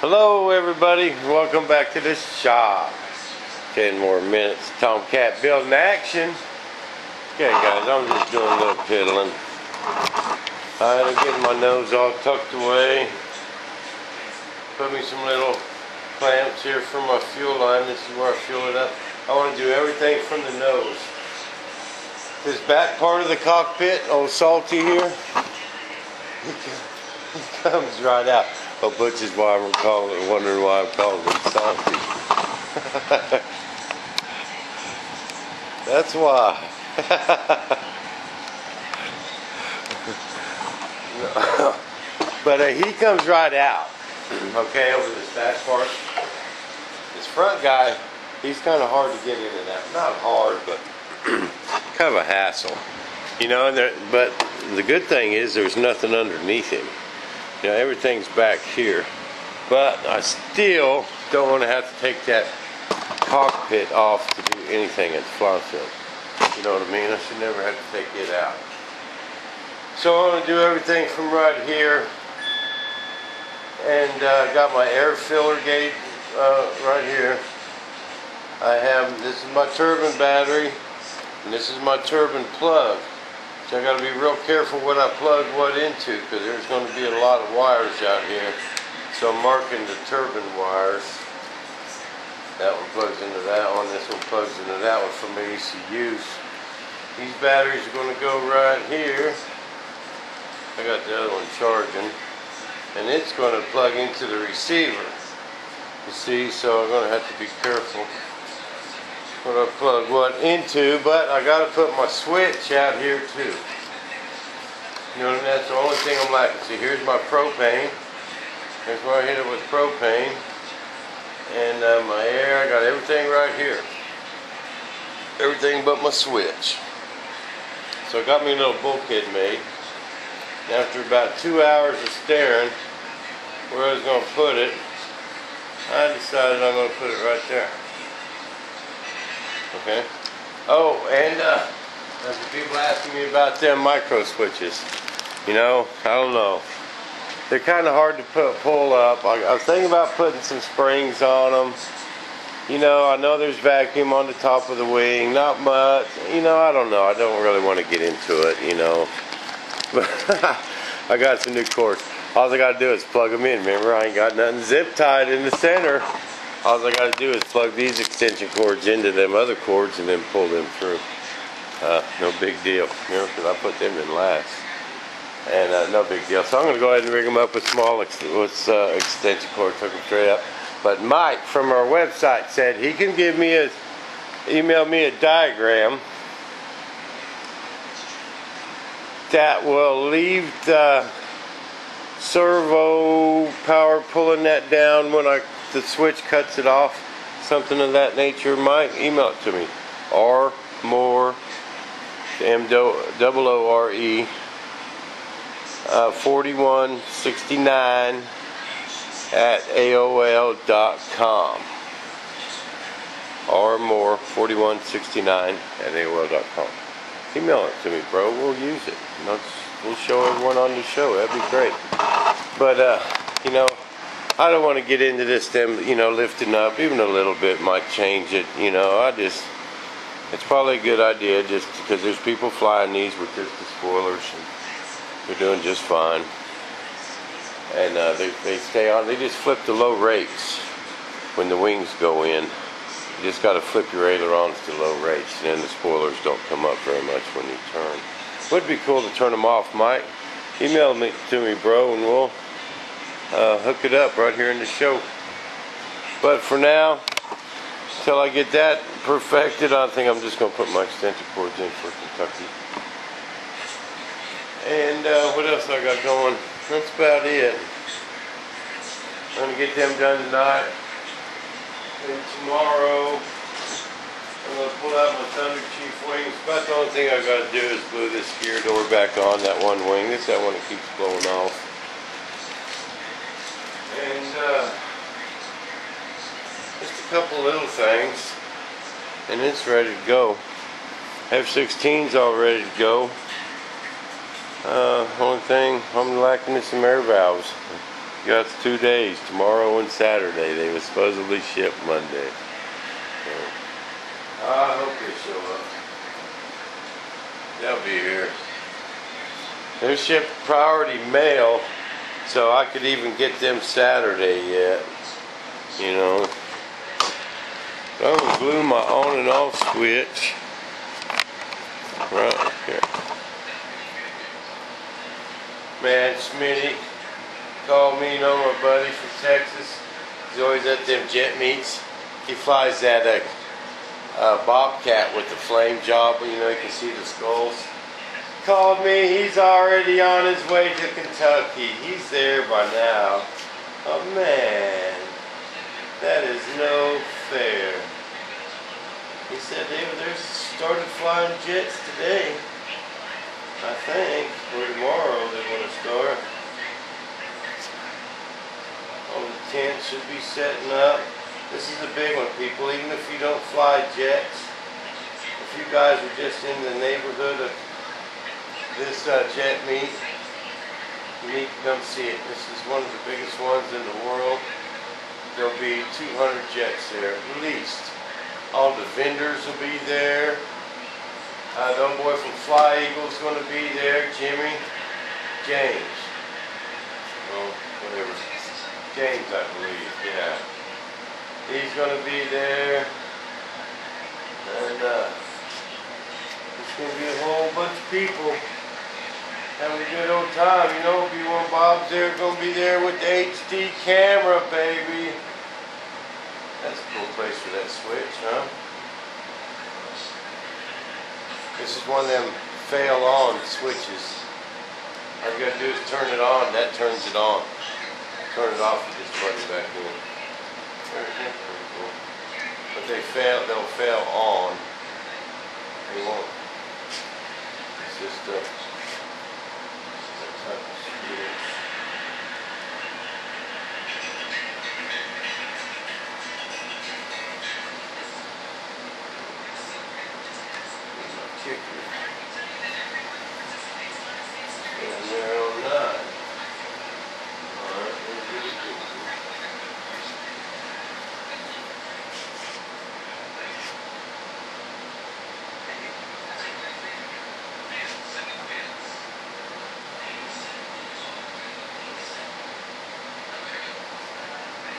Hello everybody, welcome back to the shop. 10 more minutes, Tomcat building action. Okay guys, I'm just doing a little piddling. I'm getting my nose all tucked away. Put me some little clamps here for my fuel line. This is where I fuel it up. I want to do everything from the nose. This back part of the cockpit, old Salty here, he comes right out. Oh, Butch is why I'm calling wondering why I'm calling it Salty. That's why. but uh, he comes right out, okay, over this back part. This front guy, he's kind of hard to get into that. Not hard, but kind of a hassle. You know, and there, but the good thing is there's nothing underneath him. Know, everything's back here. But I still don't want to have to take that cockpit off to do anything at the fly field. You know what I mean? I should never have to take it out. So I'm going to do everything from right here. And uh, got my air filler gate uh, right here. I have, this is my turbine battery. And this is my turbine plug. So I got to be real careful what I plug what into because there's going to be a lot of wires out here. So I'm marking the turbine wires. That one plugs into that one. This one plugs into that one for my ECUs. These batteries are going to go right here. I got the other one charging. And it's going to plug into the receiver. You see, so I'm going to have to be careful what I plug what into, but I got to put my switch out here too. You know, that's the only thing I'm lacking. See, here's my propane. Here's where I hit it with propane. And uh, my air, I got everything right here. Everything but my switch. So I got me a little bulkhead made. After about two hours of staring where I was going to put it, I decided I'm going to put it right there. Okay. Oh, and uh, there's people asking me about them micro switches. You know, I don't know. They're kind of hard to put, pull up. I, I was thinking about putting some springs on them. You know, I know there's vacuum on the top of the wing. Not much. You know, I don't know. I don't really want to get into it, you know. But I got some new cords. All I got to do is plug them in. Remember, I ain't got nothing zip tied in the center. All I got to do is plug these extension cords into them other cords and then pull them through. Uh, no big deal. Remember, because I put them in last. And uh, no big deal. So I'm going to go ahead and rig them up with small ex with, uh, extension cords, hook them straight up. But Mike from our website said he can give me a, email me a diagram that will leave the servo power pulling that down when I the switch cuts it off, something of that nature. Mike, email it to me. R more M double O R E uh, 4169 at AOL.com or more 4169 at AOL.com. Email it to me, bro. We'll use it. Let's, we'll show everyone on the show. That'd be great. But, uh, you know, I don't want to get into this, them, you know, lifting up even a little bit might change it. You know, I just, it's probably a good idea just because there's people flying these with just the spoilers and they're doing just fine. And uh, they, they stay on, they just flip the low rates when the wings go in. You just got to flip your ailerons to low rates, and then the spoilers don't come up very much when you turn. Would be cool to turn them off, Mike. Email me to me, bro, and we'll uh, hook it up right here in the show. But for now, until I get that perfected, I think I'm just going to put my extension cords in for Kentucky. And uh, what else I got going? That's about it. I'm going to get them done tonight. And tomorrow, I'm going to pull out my Thunder Chief wings. About the only thing I got to do is glue this gear door back on, that one wing. Is that one that keeps blowing off. And uh, just a couple little things. And it's ready to go. F-16's all ready to go. Uh, only thing I'm lacking is some air valves. got two days, tomorrow and Saturday. They were supposedly shipped Monday. So, I hope they show up. They'll be here. They're shipped priority mail, so I could even get them Saturday yet. You know. I'm gonna glue my on and off switch right here. Man, Smitty called me, you know, my buddy from Texas. He's always at them jet meets. He flies that uh, uh, Bobcat with the flame job, you know, you can see the skulls. Called me, he's already on his way to Kentucky. He's there by now. Oh man, that is no fair. He said they they started flying jets today. I think, or tomorrow they want to start. All the tents should be setting up. This is a big one, people. Even if you don't fly jets, if you guys are just in the neighborhood of this uh, jet meet, you need to come see it. This is one of the biggest ones in the world. There'll be 200 jets there, at least. All the vendors will be there. Uh, the boy from Fly Eagle's is going to be there, Jimmy, James. Well, whatever. James, I believe, yeah. He's going to be there. And uh, it's going to be a whole bunch of people having a good old time. You know, B1 Bob's there, to be there with the HD camera, baby. That's a cool place for that switch, huh? This is one of them fail on switches. All you gotta do is turn it on, that turns it on. Turn it off, you just plug it back in. But they fail, they'll fail on. They won't. It's just a, that type of switch. kicker. And they're on nine. Alright, we'll do the kicker.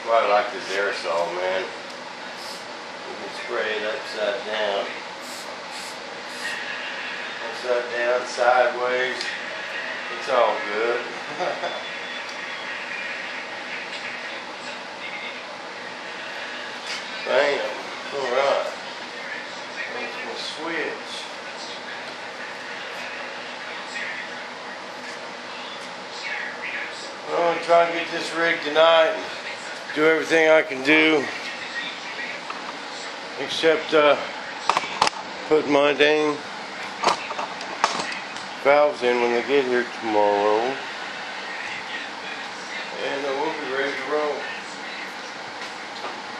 Well, I like this aerosol, man. You can spray it upside down upside down, sideways. It's all good. Bam. Alright. My switch. I'm gonna try and get this rigged tonight do everything I can do except uh, put my dang valves in when they get here tomorrow. And we'll be ready to roll.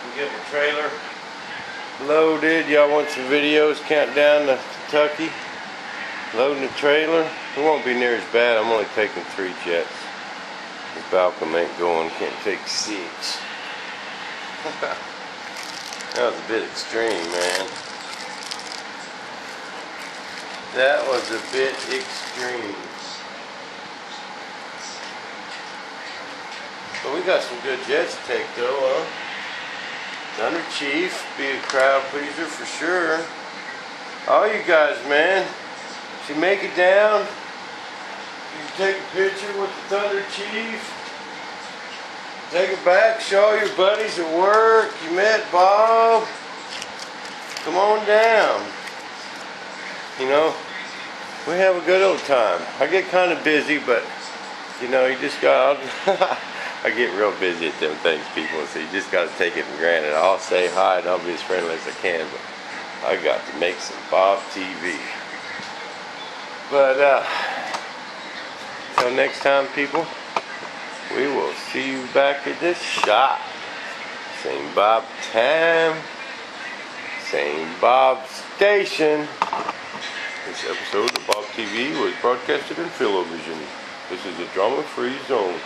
We get the trailer loaded. Y'all want some videos? Countdown to Kentucky. Loading the trailer. It won't be near as bad. I'm only taking three jets. The Falcon ain't going. Can't take six. that was a bit extreme, man. That was a bit extreme. But we got some good jets to take though, huh? Thunder Chief, be a crowd pleaser for sure. All you guys, man. You make it down, you take a picture with the Thunder Chief. Take it back, show your buddies at work. You met Bob. Come on down you know, we have a good old time. I get kind of busy, but you know, you just got. I get real busy at them things, people. So you just got to take it for granted. I'll say hi and I'll be as friendly as I can, but I got to make some Bob TV. But uh, until next time, people, we will see you back at this shop. Same Bob time, same Bob station. This episode of Bob TV was broadcasted in Philovision. This is a drama-free zone.